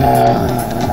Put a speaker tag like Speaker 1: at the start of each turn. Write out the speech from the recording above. Speaker 1: Uh...